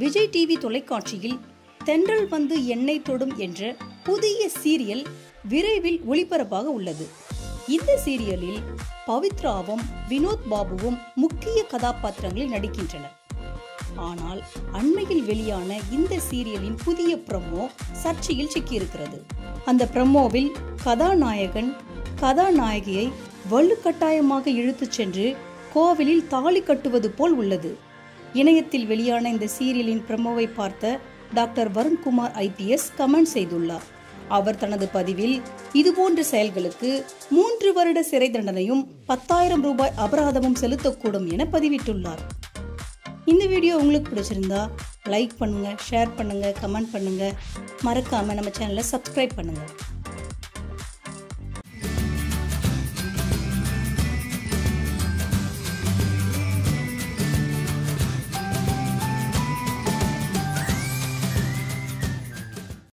Vijay TV தொலைக்காட்சியில் தென்றல் வந்து எண்ணெய் தொடும் என்ற புதிய சீரியல் விரைவில் ஒளிபரப்பாக உள்ளது. இந்த சீரியலில் பவித்ராவும் வினோத் பாபுவும் முக்கிய கதாபாத்திரங்களில் நடிக்கின்றனர். ஆனால் அண்மையில் வெளியான இந்த சீரியலின் புதிய ப்ரமோ சர்ச்சையில் சிக்கியிருக்கிறது. அந்த ப்ரமோவில் கதாநாயகன் கதாநாயகியை வலுக்கட்டாயமாக இழுத்துச் சென்று கோவிலில் தாலி கட்டுவது போல் உள்ளது. இணையத்தில் வெளியான இந்த சீரியலின் ப்ரமோவை பார்த்த டாக்டர் வருண்குமார் ஐபிஎஸ் கமெண்ட் செய்துள்ளார். அவர் தனது பதிவில் இதுபோன்ற செயல்களுக்கு மூன்று வருட சிறை தண்டனையும் பத்தாயிரம் ரூபாய் அபராதமும் செலுத்தக்கூடும் என பதிவிட்டுள்ளார். இந்த வீடியோ உங்களுக்கு பிடிச்சிருந்தா லைக் பண்ணுங்க ஷேர் பண்ணுங்க கமெண்ட் பண்ணுங்க. மறக்காம நம்ம சேனலை சப்ஸ்கிரைப் பண்ணுங்க.